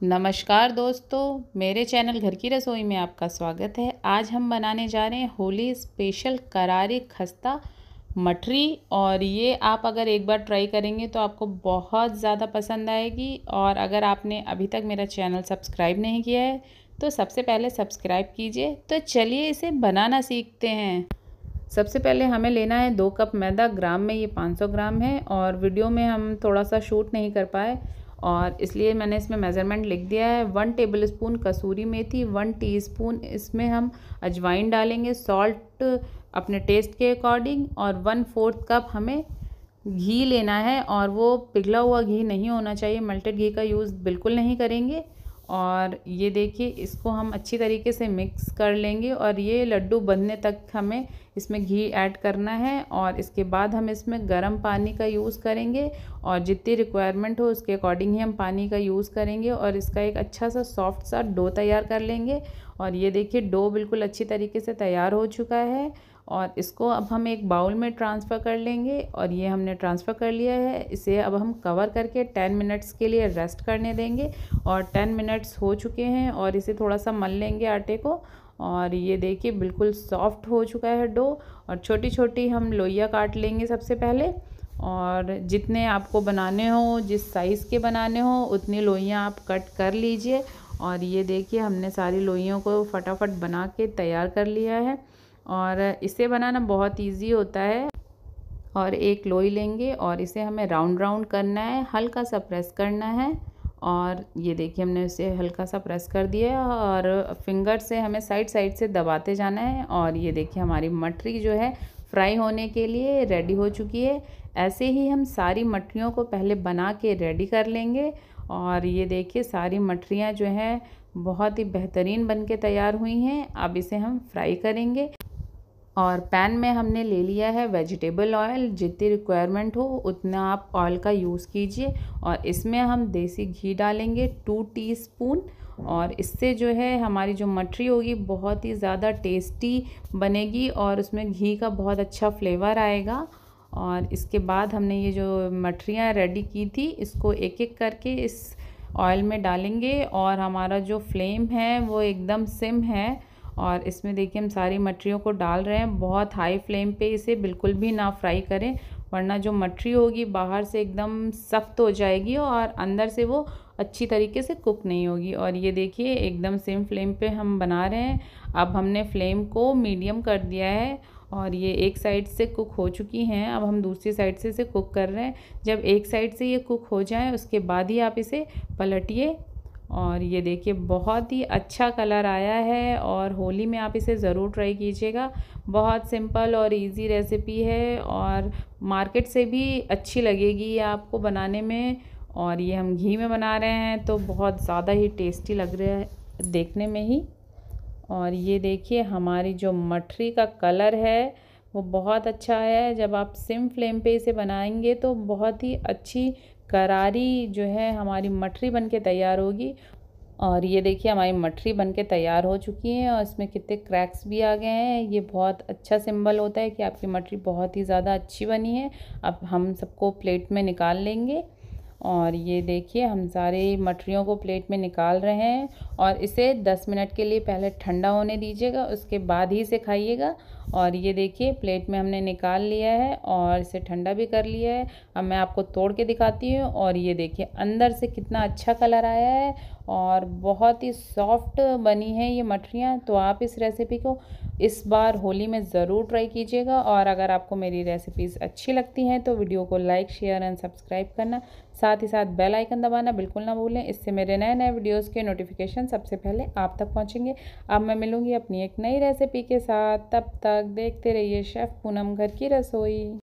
नमस्कार दोस्तों, मेरे चैनल घर की रसोई में आपका स्वागत है। आज हम बनाने जा रहे हैं होली स्पेशल करारी खस्ता मठरी और ये आप अगर एक बार ट्राई करेंगे तो आपको बहुत ज़्यादा पसंद आएगी और अगर आपने अभी तक मेरा चैनल सब्सक्राइब नहीं किया है तो सबसे पहले सब्सक्राइब कीजिए। तो चलिए इसे बनाना सीखते हैं। सबसे पहले हमें लेना है दो कप मैदा, ग्राम में ये 500 ग्राम है और वीडियो में हम थोड़ा सा शूट नहीं कर पाए और इसलिए मैंने इसमें मेज़रमेंट लिख दिया है। वन टेबल स्पून कसूरी मेथी, वन टीस्पून इसमें हम अजवाइन डालेंगे, सॉल्ट अपने टेस्ट के अकॉर्डिंग और वन फोर्थ कप हमें घी लेना है और वो पिघला हुआ घी नहीं होना चाहिए, मल्टेड घी का यूज़ बिल्कुल नहीं करेंगे। और ये देखिए, इसको हम अच्छी तरीके से मिक्स कर लेंगे और ये लड्डू बनने तक हमें इसमें घी ऐड करना है और इसके बाद हम इसमें गर्म पानी का यूज़ करेंगे और जितनी रिक्वायरमेंट हो उसके अकॉर्डिंग ही हम पानी का यूज़ करेंगे और इसका एक अच्छा सा सॉफ्ट सा डो तैयार कर लेंगे और ये देखिए डो बिल्कुल अच्छी तरीके से तैयार हो चुका है और इसको अब हम एक बाउल में ट्रांसफ़र कर लेंगे और ये हमने ट्रांसफ़र कर लिया है। इसे अब हम कवर करके टेन मिनट्स के लिए रेस्ट करने देंगे और टेन मिनट्स हो चुके हैं और इसे थोड़ा सा मल लेंगे आटे को और ये देखिए बिल्कुल सॉफ्ट हो चुका है डो और छोटी छोटी हम लोइया काट लेंगे सबसे पहले और जितने आपको बनाने हो, जिस साइज़ के बनाने हो, उतनी लोइयाँ आप कट कर लीजिए और ये देखिए हमने सारी लोइयों को फटाफट बना के तैयार कर लिया है। और इसे बनाना बहुत इजी होता है। और एक लोई लेंगे और इसे हमें राउंड राउंड करना है, हल्का सा प्रेस करना है। और ये देखिए, हमने इसे हल्का सा प्रेस कर दिया है और फिंगर से हमें साइड साइड से दबाते जाना है। और ये देखिए, हमारी मटरी जो है फ्राई होने के लिए रेडी हो चुकी है। ऐसे ही हम सारी मटरियों को पहले बना के रेडी कर लेंगे। और ये देखिए, सारी मटरियाँ जो हैं, बहुत ही बेहतरीन बन के तैयार हुई हैं। अब इसे हम फ्राई करेंगे। और पैन में हमने ले लिया है वेजिटेबल ऑयल, जितनी रिक्वायरमेंट हो उतना आप ऑयल का यूज़ कीजिए। और इसमें हम देसी घी डालेंगे टू टीस्पून और इससे जो है हमारी जो मठरी होगी बहुत ही ज़्यादा टेस्टी बनेगी और उसमें घी का बहुत अच्छा फ्लेवर आएगा। और इसके बाद हमने ये जो मठरियाँ रेडी की थी, इसको एक एक करके इस ऑयल में डालेंगे और हमारा जो फ्लेम है वो एकदम सिम है। और इसमें देखिए हम सारी मटरियों को डाल रहे हैं। बहुत हाई फ्लेम पे इसे बिल्कुल भी ना फ्राई करें, वरना जो मटरी होगी बाहर से एकदम सख्त हो जाएगी और अंदर से वो अच्छी तरीके से कुक नहीं होगी। और ये देखिए एकदम सेम फ्लेम पे हम बना रहे हैं। अब हमने फ्लेम को मीडियम कर दिया है और ये एक साइड से कुक हो चुकी हैं। अब हम दूसरी साइड से इसे कुक कर रहे हैं। जब एक साइड से ये कुक हो जाए, उसके बाद ही आप इसे पलटिए और ये देखिए, बहुत ही अच्छा कलर आया है और होली में आप इसे ज़रूर ट्राई कीजिएगा। बहुत सिंपल और इजी रेसिपी है और मार्केट से भी अच्छी लगेगी ये आपको बनाने में। और ये हम घी में बना रहे हैं तो बहुत ज़्यादा ही टेस्टी लग रहा है देखने में ही। और ये देखिए, हमारी जो मठरी का कलर है वो बहुत अच्छा है। जब आप सिम फ्लेम पे इसे बनाएँगे तो बहुत ही अच्छी करारी जो है हमारी मठरी बन के तैयार होगी। और ये देखिए, हमारी मठरी बन के तैयार हो चुकी है और इसमें कितने क्रैक्स भी आ गए हैं। ये बहुत अच्छा सिंबल होता है कि आपकी मठरी बहुत ही ज़्यादा अच्छी बनी है। अब हम सबको प्लेट में निकाल लेंगे। और ये देखिए, हम सारे मटरियों को प्लेट में निकाल रहे हैं और इसे 10 मिनट के लिए पहले ठंडा होने दीजिएगा, उसके बाद ही इसे खाइएगा। और ये देखिए, प्लेट में हमने निकाल लिया है और इसे ठंडा भी कर लिया है। अब मैं आपको तोड़ के दिखाती हूँ और ये देखिए, अंदर से कितना अच्छा कलर आया है और बहुत ही सॉफ्ट बनी है ये मठरियाँ। तो आप इस रेसिपी को इस बार होली में ज़रूर ट्राई कीजिएगा और अगर आपको मेरी रेसिपीज़ अच्छी लगती हैं तो वीडियो को लाइक शेयर एंड सब्सक्राइब करना। साथ ही साथ बेल आइकन दबाना बिल्कुल ना भूलें। इससे मेरे नए नए वीडियोस के नोटिफिकेशन सबसे पहले आप तक पहुँचेंगे। अब मैं मिलूँगी अपनी एक नई रेसिपी के साथ। तब तक देखते रहिए शेफ़ पूनम घर की रसोई।